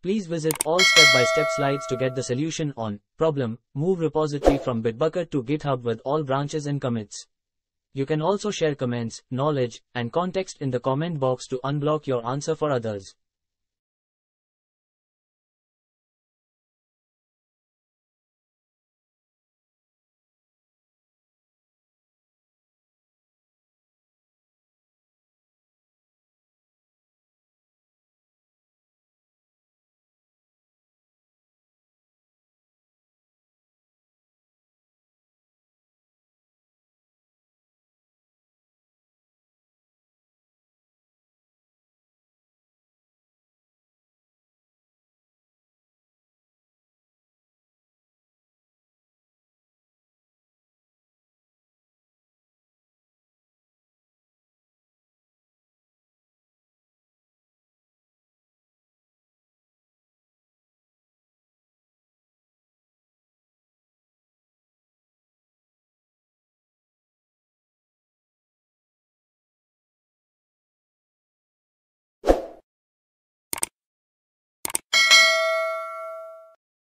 Please visit all step-by-step slides to get the solution on problem, move repository from Bitbucket to GitHub with all branches and commits. You can also share comments, knowledge, and context in the comment box to unblock your answer for others.